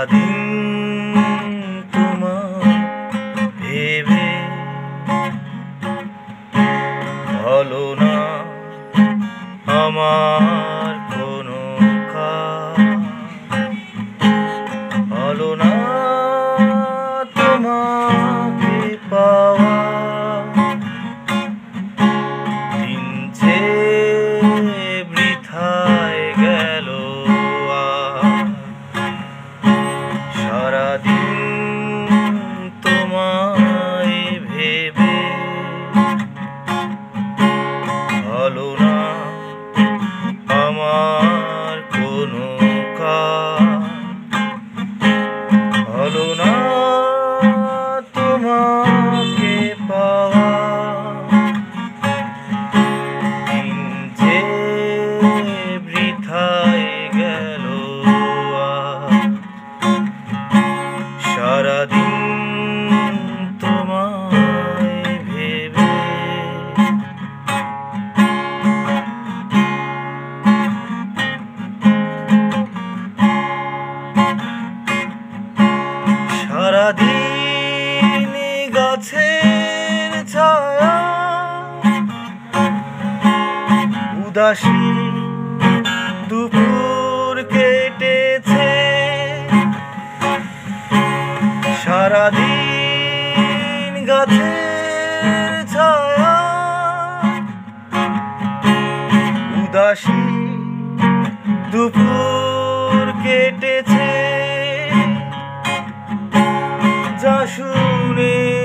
সারাদিন তোমার ভেবে ভালো না আমার হলো না তোমাকে পাওয়া উদাসী দুপুর কেটেছে। সারাদিন গাছের দুপুর কেটেছে। যা শুনে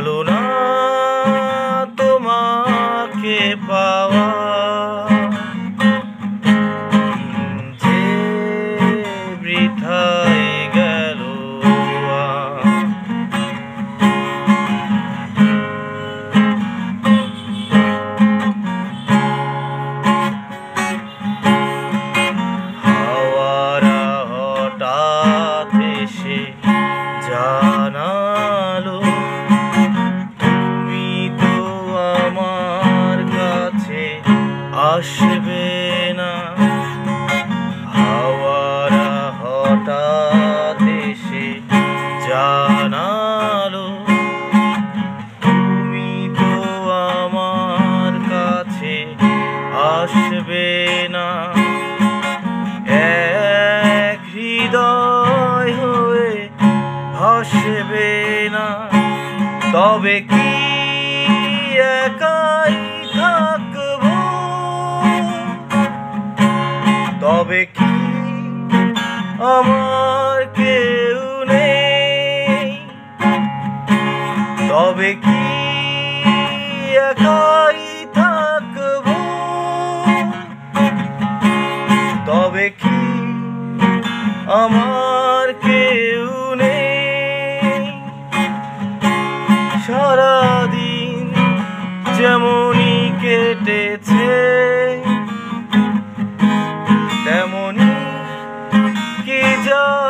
হলো না তোমাকে পাওয়া যে বৃথায় গেল। হাওয়ারা হঠাৎ এসে জানালো আসবে না হাওয়ারা হঠাৎ এসে জানালো, তুমি তো আমার কাছে আসবে না এক হৃদয় হয়ে ভাসবে না তবে কি তবে কি? আমার কেউ নেই। তবে কি একাই থাকব? তবে কি আমার কেউ নেই? সারাদিন যেমনই কেটেছে Joe.